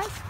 Bye.